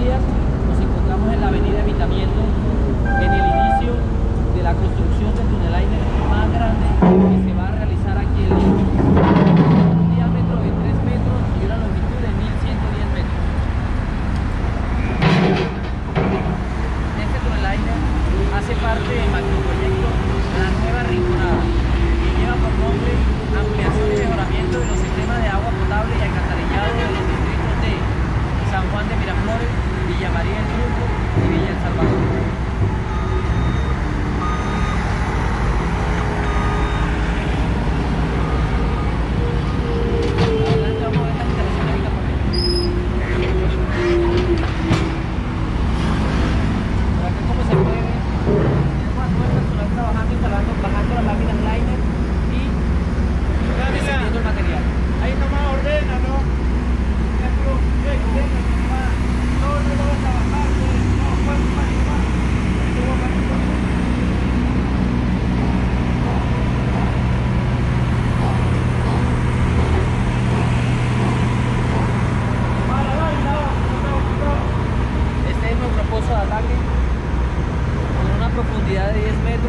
nos encontramos en la avenida Evitamiento, en el inicio de la construcción del tuneliner más grande que se va a realizar aquí en Lima. Un diámetro de 3 metros y una longitud de 1110 metros. Este tuneliner hace parte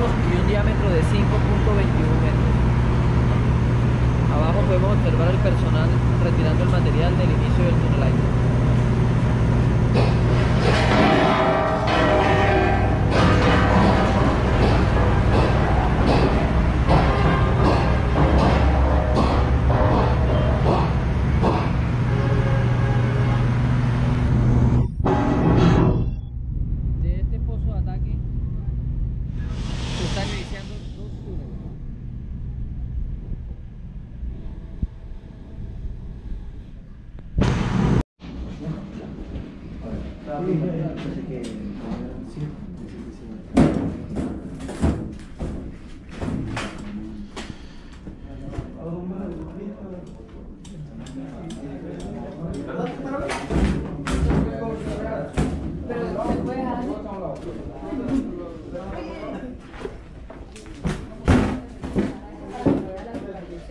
de 10 metros y un diámetro de 5.21 metros. Abajo podemos observar el personal retirando el material del inicio del túnel De Gracias.